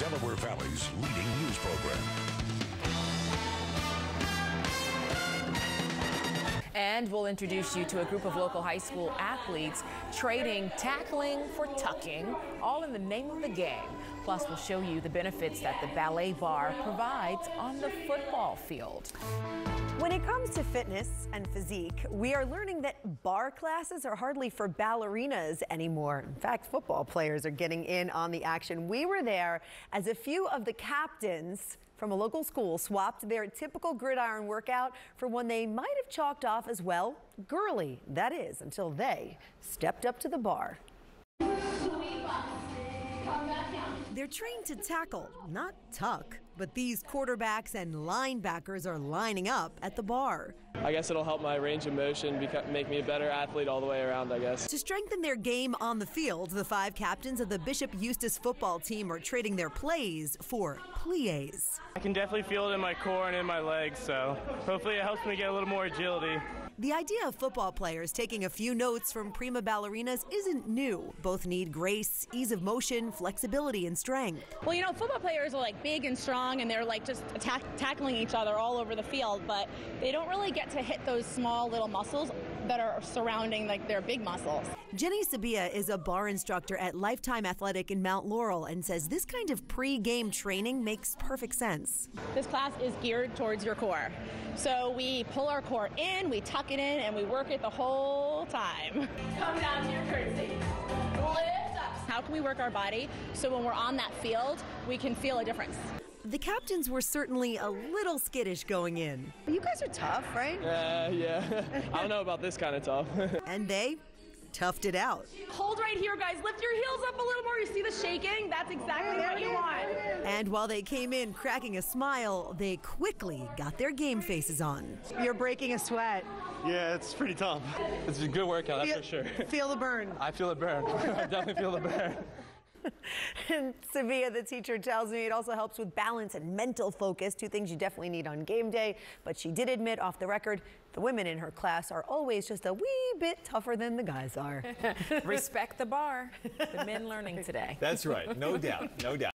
Delaware Valley's leading news program. And we'll introduce you to a group of local high school athletes trading tackling for tucking, all in the name of the game. Plus, we'll show you the benefits that the ballet barre provides on the football field. When it comes to fitness and physique, we are learning that barre classes are hardly for ballerinas anymore. In fact, football players are getting in on the action. We were there as a few of the captains from a local school swapped their typical gridiron workout for one they might have chalked off as well girly. That is, until they stepped up to the bar. They're trained to tackle, not tuck. But these quarterbacks and linebackers are lining up at the barre. I guess it'll help my range of motion, make me a better athlete all the way around, I guess. To strengthen their game on the field, the five captains of the Bishop Eustace football team are trading their plays for pliés. I can definitely feel it in my core and in my legs, so hopefully it helps me get a little more agility. The idea of football players taking a few notes from prima ballerinas isn't new. Both need grace, ease of motion, flexibility, and strength. Well, you know, football players are like big and strong and they're like just attack, tackling each other all over the field, but they don't really get to hit those small little muscles that are surrounding like their big muscles. Jenny Sabia is a barre instructor at Lifetime Athletic in Mount Laurel and says this kind of pre-game training makes perfect sense. This class is geared towards your core. So we pull our core in, we tuck it in, and we work it the whole time. Come down to your curtsy. Lift up. How can we work our body so when we're on that field, we can feel a difference? The captains were certainly a little skittish going in. You guys are tough, right? Yeah, uh, yeah. I don't know about this kind of tough. and they toughed it out. Hold right here, guys. Lift your heels up a little more. You see the shaking? That's exactly what you want. And while they came in cracking a smile, they quickly got their game faces on. You're breaking a sweat. Yeah, it's pretty tough. It's a good workout, feel, that's for sure. Feel the burn. I feel the burn. I definitely feel the burn. and Sevilla, the teacher, tells me it also helps with balance and mental focus, two things you definitely need on game day. But she did admit off the record the women in her class are always just a wee bit tougher than the guys are. Respect the barre. The men learning today. That's right. No doubt. No doubt.